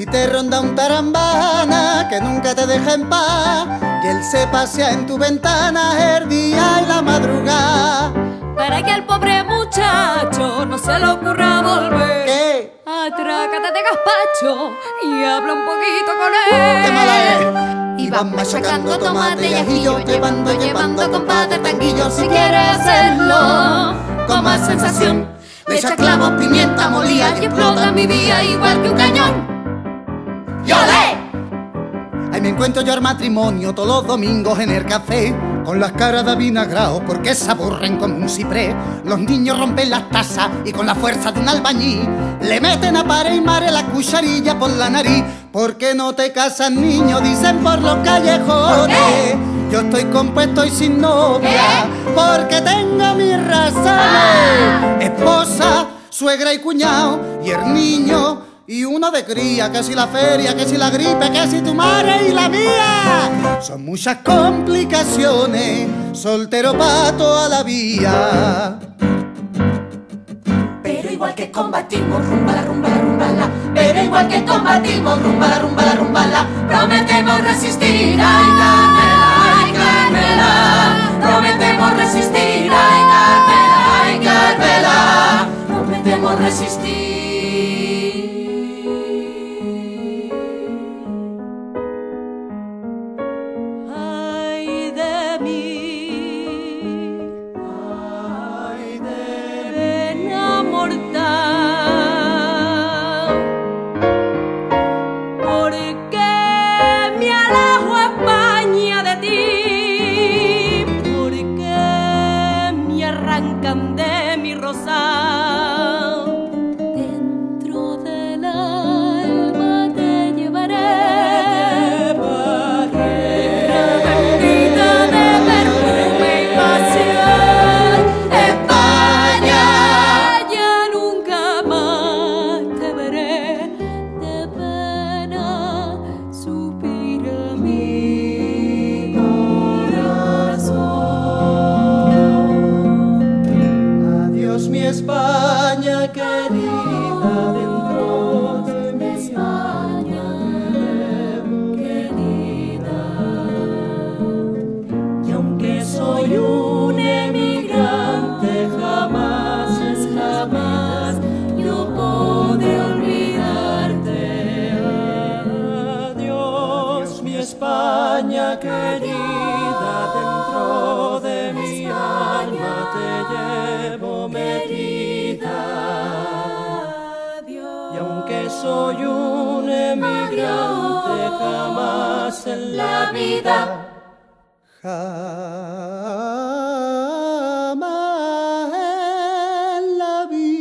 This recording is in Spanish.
Si te ronda un tarambana que nunca te deja en paz, y él se pasea en tu ventana el día y la madrugada. Para que al pobre muchacho no se le ocurra volver. ¿Qué? Atrácate de gazpacho y habla un poquito con él. ¡Qué mala es! Y van machacando tomate y ajillo, llevando, llevando, compadre, tanguillo. Si quieres hacerlo con más sensación, le echa clavos, pimienta molida y explota mi vía igual que un cañón. ¡Yole! Ahí me encuentro yo al matrimonio todos los domingos en el café con las caras de avinagrao porque se aburren como un ciprés. Los niños rompen las tazas y con la fuerza de un albañil le meten a pared y mare la cucharilla por la nariz. ¿Por qué no te casas, niño? Dicen por los callejones. Yo estoy compuesto y sin novia porque tengo mis razones. Esposa, suegra y cuñado y el niño y uno de cría, que si la feria, que si la gripe, que si tu madre y la mía. Son muchas complicaciones, soltero pa' toda la vía. Pero igual que combatimos, rumba la rumba la rumba la. Pero igual que combatimos, rumba la rumba la rumba la. Prometemos resistir, ay Carmela, ay Carmela. Prometemos resistir, ay Carmela, ay Carmela. Prometemos resistir. España querida, dentro de mi alma te llevo metida. Y aunque soy un emigrante, jamás en la, vida. Jamás en la vida.